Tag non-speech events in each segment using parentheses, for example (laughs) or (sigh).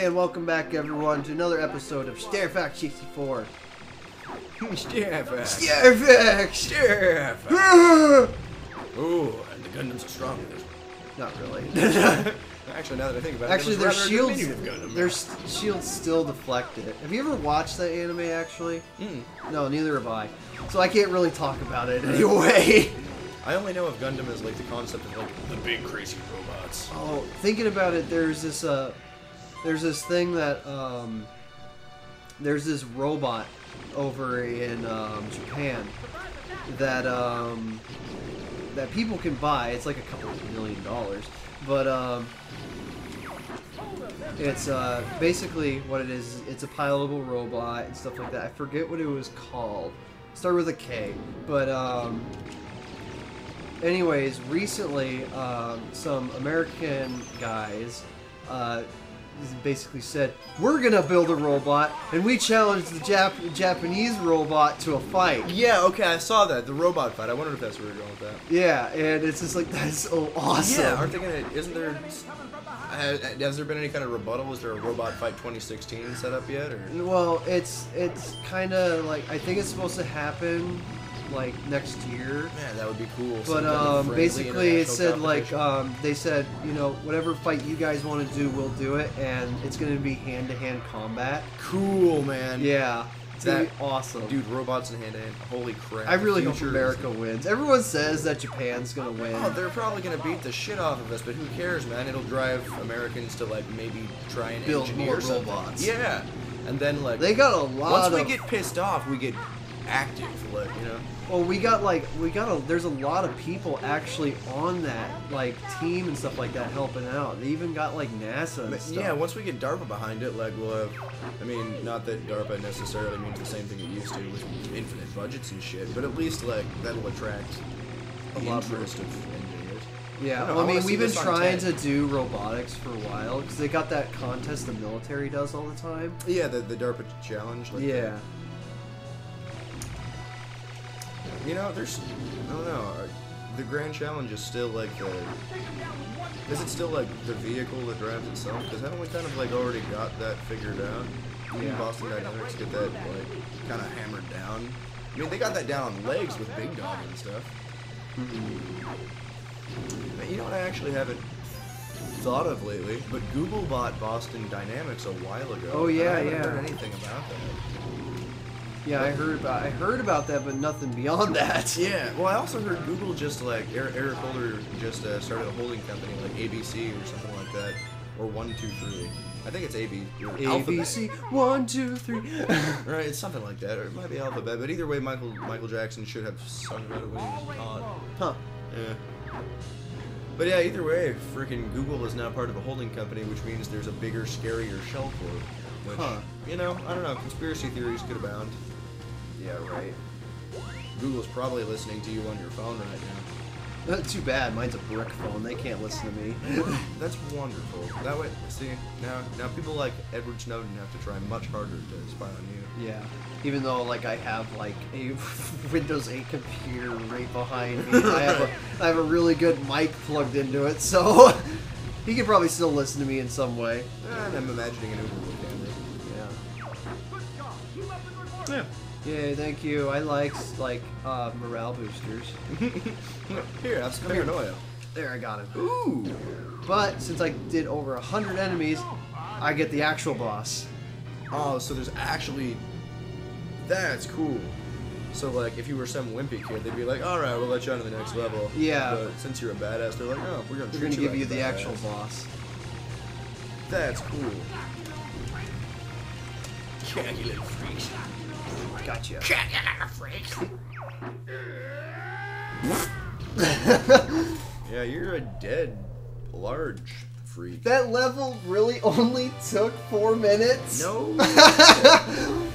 Hey, and welcome back, everyone, to another episode of Starefax 64. Starefax. Starefax! Starefax. (laughs) Ooh, and the Gundams strong. Not really. (laughs) (laughs) Actually, now that I think about it, actually, their it was rather a shields, their shields still deflect it. Have you ever watched that anime? Actually, Mm. no, neither have I. So I can't really talk about it anyway. I only know of Gundam as like the concept of like the big crazy robots. Oh, thinking about it, there's this uh, there's this thing that um, there's this robot over in um, Japan that um, that people can buy. It's like a couple million dollars, but um, it's uh, basically what it is. It's a pilotable robot and stuff like that. I forget what it was called. Start with a K, but um, anyways, recently, um, some American guys uh, basically said, "We're gonna build a robot, and we challenge the Jap- Japanese robot to a fight." Yeah, okay, I saw that the robot fight. I wondered if that's where we are going with that. Yeah, and it's just like (laughs) that's so awesome. Yeah, aren't they gonna? Isn't there? Has, has there been any kind of rebuttal? Is there a robot fight 2016 set up yet? Or Well, it's it's kind of like I think it's supposed to happen like next year. man, that would be cool. But um, basically, it said like um, they said you know whatever fight you guys want to do, we'll do it, and it's gonna be hand to hand combat. cool, man. Yeah, That- awesome. dude, robots in hand to hand. Holy crap! I really hope America wins. Everyone says that Japan's gonna win. Oh, they're probably gonna beat the shit off of us, but who cares, man? It'll drive Americans to like maybe try and Build engineer more something. robots. Yeah, and then like they got a lot once of. we get pissed off, we get active, like you know. Well, we got like we got a. There's a lot of people actually on that like team and stuff like that helping out. They even got like NASA and But, stuff. yeah, once we get DARPA behind it, like we'll have. I mean, not that DARPA necessarily means the same thing it used to with infinite budgets and shit, but at least like that'll attract A the lot interest of engineers. Yeah, I know, well, I mean, we've been trying to do robotics for a while because they got that contest the military does all the time. Yeah, the the DARPA challenge. Like, yeah, You know, there's. I don't know. Uh, the Grand Challenge is still like the. Is it still like the vehicle that drives itself? Because haven't we kind of like already got that figured out? Didn't Yeah. Boston Dynamics get that like kind of hammered down? I mean, they got that down on legs with Big Dog and stuff. Mm-hmm. But you know what I actually haven't thought of lately? But Google bought Boston Dynamics a while ago. Oh, and yeah, I haven't yeah. heard anything about that. Yeah, I heard about I heard about that, but nothing beyond that. (laughs) Yeah, well, I also heard Google just like Eric, Eric Holder just uh, started a holding company like ABC or something like that, or One Two Three. I think it's AB. or A B Alphabet. C one two three. (laughs) Right, it's something like that, or it might be Alphabet. But either way, Michael Michael Jackson should have sung about it when he was hot. huh. Yeah. But yeah, either way, freaking Google is now part of a holding company, which means there's a bigger, scarier shell corp. Which, Huh. you know, I don't know. Conspiracy theories could abound. Yeah, right. Google's probably listening to you on your phone right now. Not too bad. Mine's a brick phone. They can't listen to me. (laughs) That's wonderful. That way, see now, now people like Edward Snowden have to try much harder to spy on you. yeah. Even though like I have like a (laughs) Windows 8 computer right behind me, (laughs) I have a I have a really good mic plugged into it, so he could probably still listen to me in some way. And I'm imagining an Uber Yeah. Thank you. I like like uh, morale boosters. (laughs) Here, have some paranoia. There, I got him. Ooh. But since I did over a hundred enemies, I get the actual boss. Oh, so there's actually. That's cool. So like, if you were some wimpy kid, they'd be like, "All right, we'll let you on to the next level." Yeah. But since you're a badass, they're like, "Oh, we're gonna They're gonna you give you like a the badass." actual boss. That's cool. Yeah, you little freaks. Gotcha. (laughs) Yeah, you're a dead, large freak. That level really only took four minutes. No. Oh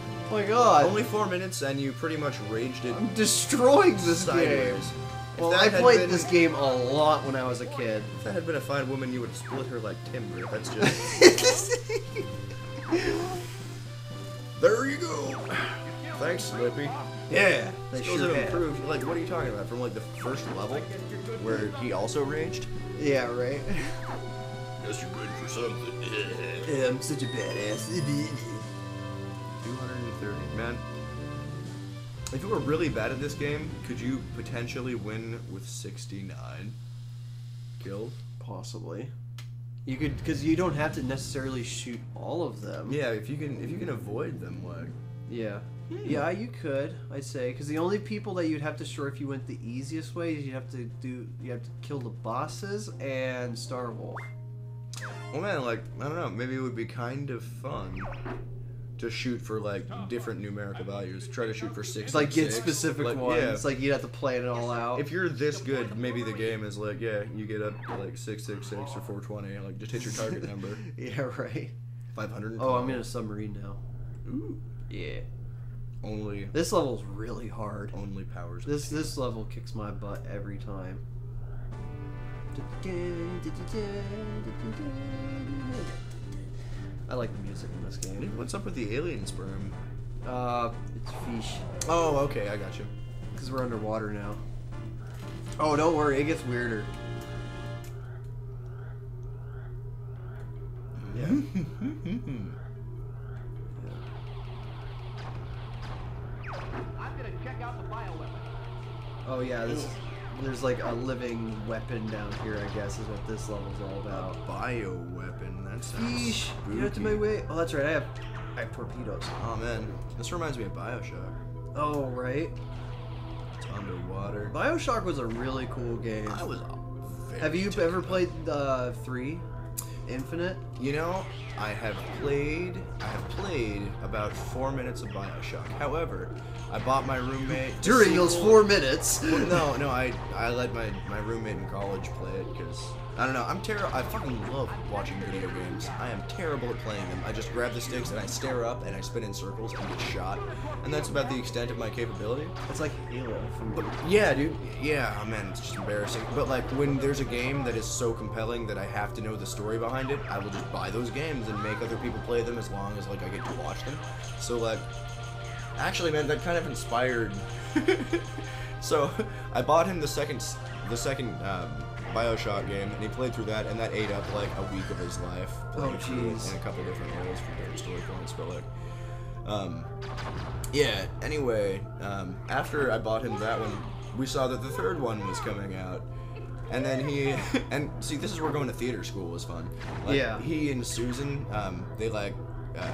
(laughs) my god. Only four minutes, and you pretty much raged it I'm destroying this game. If Well, I played been- this game a lot when I was a kid. If that had been a fine woman, you would have split her like timber. That's (laughs) just. There you go. Thanks, Slippy. yeah, they Skills sure have have. improved. Like, what are you talking about? From like the first level, where he also raged? Yeah, right. guess you're good for something. (laughs) yeah, I'm such a badass. (laughs) 230. Man, if you were really bad at this game, could you potentially win with 69 kills? Possibly. You could, because you don't have to necessarily shoot all of them. Yeah, if you can if you can avoid them, like Yeah. Hmm. Yeah, you could. I'd say because the only people that you'd have to destroy if you went the easiest way is you have to do you have to kill the bosses and Starwolf. Well, man, like I don't know. Maybe it would be kind of fun to shoot for like different numerical values. Try to shoot for six. Like get six. specific Like, ones. Yeah. It's like you'd have to plan it all out. if you're this good, maybe the game is like, yeah, you get up to like six six six or four twenty. Like just hit your target number. (laughs) yeah, right. Five hundred. Oh, I'm in a submarine now. Ooh. Yeah. Only This level's really hard. only powers. This this level kicks my butt every time. I like the music in this game. What's up with the alien sperm? Uh, it's fish. Oh, okay, I got you. Because we're underwater now. Oh, don't worry, it gets weirder. Yeah. (laughs) I'm gonna check out the bioweapon. Oh yeah, this there's like a living weapon down here. I guess is what this level's all about. Bio weapon. That sounds Fish, get out to my way. Oh, that's right. I have I have torpedoes. Oh man, this reminds me of Bioshock. Oh right. It's underwater. Bioshock was a really cool game. I was. very Have you ever played uh, three, Infinite? You know, I have played. I have played about four minutes of Bioshock. However, I bought my roommate During those four minutes. Well, no, no, I I let my my roommate in college play it because I don't know. I'm terrible. I fucking love watching video games. I am terrible at playing them. I just grab the sticks and I stare up and I spin in circles and get shot, and that's about the extent of my capability. It's like Halo from. But yeah, dude. Yeah, oh man, it's just embarrassing. But like when there's a game that is so compelling that I have to know the story behind it, I will just buy those games and make other people play them as long as like I get to watch them. So like actually man, that kind of inspired (laughs) So (laughs) I bought him the second the second um, BioShock game and he played through that and that ate up like a week of his life playing Oh, through it jeez. in a couple different ways for different story points, but like um, yeah, anyway, um, after I bought him that one, we saw that the third one was coming out. And then he, (laughs) and see, this is where going to theater school was fun. Like, Yeah. He and Susan, um, they like, uh,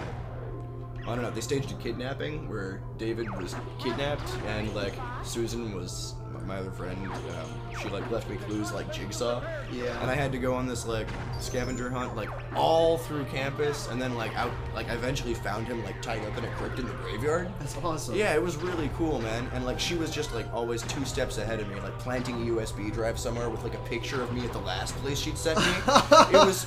I don't know, they staged a kidnapping where David was kidnapped and like Susan was my- other friend. Um, she like left me clues like Jigsaw. Yeah. And I had to go on this like scavenger hunt like all through campus and then like out like I eventually found him like tied up in a crypt in the graveyard. That's awesome. Yeah, it was really cool, man. And like she was just like always two steps ahead of me, like planting a USB drive somewhere with like a picture of me at the last place she'd sent me. (laughs) it was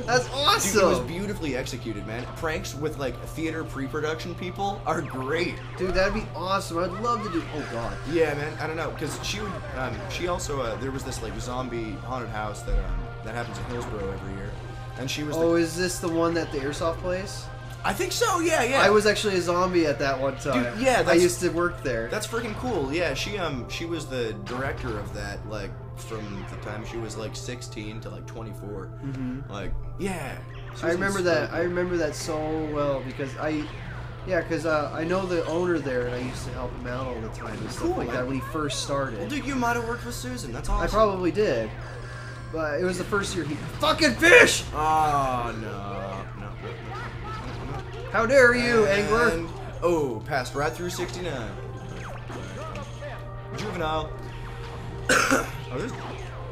That's Dude, awesome. it was beautifully executed, man. Pranks with like theater pre-production people are great. Dude, that'd be awesome. I'd love to do. Oh god. Yeah, man. I don't know, cause she would. Um, she also uh, there was this like zombie haunted house that um, that happens in Hillsborough every year, and she was. Oh, the, is this the one that the airsoft plays? I think so. Yeah, yeah. I was actually a zombie at that one time. Dude, yeah, I used to work there. That's freaking cool. Yeah, she um she was the director of that like from the time she was like 16 to like 24. Mm-hmm. Like yeah. I remember that. I remember that so well because I, yeah, because uh, I know the owner there and I used to help him out all the time and stuff Cool, like man. that when he first started. Well, dude, you might have worked with Susan. That's awesome. I probably did, but it was the first year he fucking fish. Oh no, no, no, no, no, no. How dare you, angler? Oh, passed right through 69. Juvenile. Are those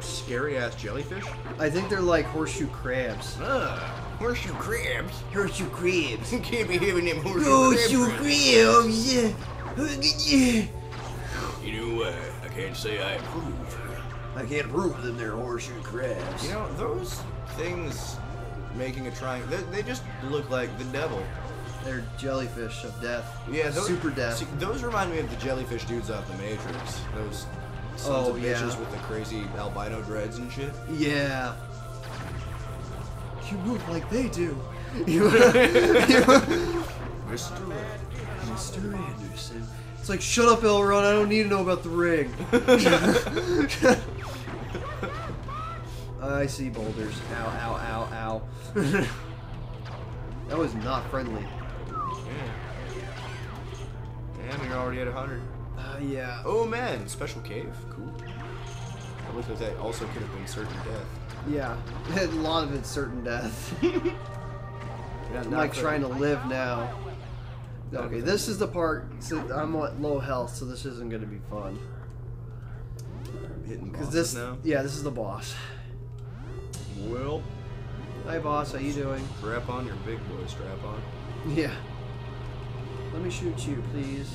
scary ass jellyfish? I think they're like horseshoe crabs. Ugh. Horseshoe crabs. Horseshoe crabs. You (laughs) can't be having them horseshoe Horseshoe crabs. crabs. Yeah. You know what? I can't say I approve. I can't prove them they're horseshoe crabs. You know, those things making a triangle, they, they just look like the devil. They're jellyfish of death. Yeah, those, super death. See, those remind me of the jellyfish dudes out the Matrix. Those sons Oh, of yeah. bitches with the crazy albino dreads and shit. Yeah. You move like they do. You, you, Mr. Mr. Anderson. It's like, shut up, Elrond. I don't need to know about the ring. (laughs) I see boulders. Ow, ow, ow, ow. (laughs) that was not friendly. Yeah. And we're already at 100. Uh, yeah. Oh man, special cave. Cool. I wish that that also could have been certain death. Yeah. (laughs) a lot of it's certain death. (laughs) I'm like trying to live now. Okay, this is the part. So I'm at low health, so this isn't going to be fun. hitting Because bosses this, now. yeah, this is the boss. Well, Hi, boss. How you doing? strap on your big boy strap on. Yeah. Let me shoot you, please.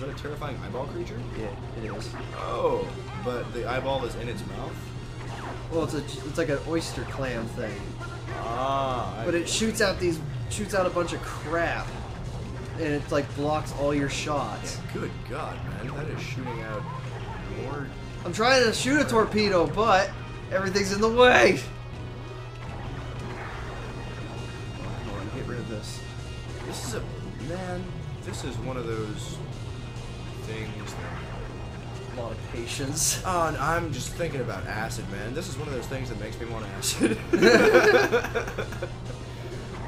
Is that a terrifying eyeball creature? Yeah, it is. Oh, but the eyeball is in its mouth. Well, it's a, it's like an oyster clam thing, Ah, but it shoots out these, shoots out a bunch of crap, and it like blocks all your shots. Good God, man, that is shooting out more. I'm trying to shoot a torpedo, but everything's in the way. Come on, get rid of this. This is a man. This is one of those things. A lot of patience. (laughs) Oh, and I'm just thinking about acid, man. This is one of those things that makes me want acid. (laughs) (laughs)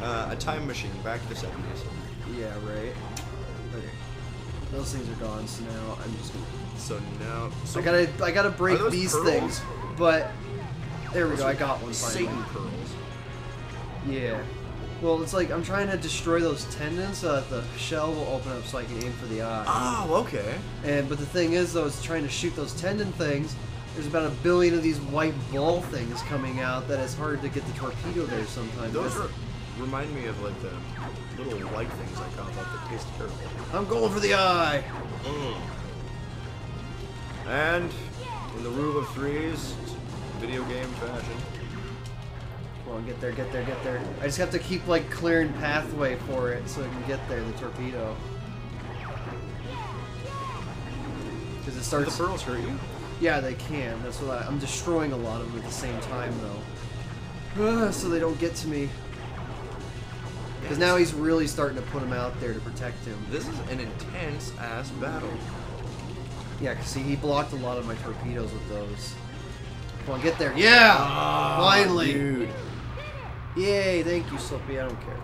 uh, a time machine back to the 70s. Yeah, right. Okay. Those things are gone, so now I'm just. So now. So I gotta, I gotta break these pearls? things, but there we those go. I got one finally. Satan pearls. Yeah. Well, it's like I'm trying to destroy those tendons so that the shell will open up so I can aim for the eye. Oh, okay. And but the thing is, though, is trying to shoot those tendon things. There's about a billion of these white ball things coming out that it's hard to get the torpedo there sometimes. Those are, remind me of like the little white things I caught that taste terrible. I'm going for the eye. Mm. And in the rule of threes, video game fashion. Come on, get there, get there, get there. I just have to keep like clearing pathway for it so I can get there, the torpedo. Because it Do the starts. pearls hurt you? Yeah, they can. That's what I, I'm destroying a lot of them at the same time, though. Ugh, (sighs) so they don't get to me. Because now he's really starting to put them out there to protect him. This is an intense ass battle. Yeah, 'cause see, he blocked a lot of my torpedoes with those. Come on, get there. Yeah! Ah, Finally! dude. Yay, thank you, Soapy. I don't care.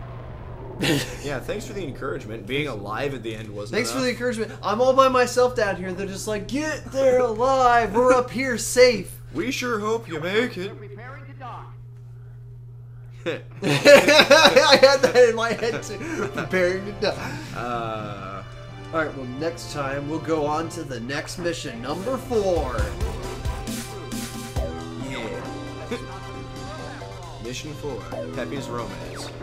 (laughs) Yeah, thanks for the encouragement. Being alive at the end wasn't Thanks for the encouragement. I'm all by myself down here. They're just like, get there alive. We're up here safe. (laughs) We sure hope you make it. Preparing to dock. (laughs) I had that in my head too. Preparing to die. uh, Alright, well, next time we'll go on to the next mission, number four. Mission four: Pepe's romance.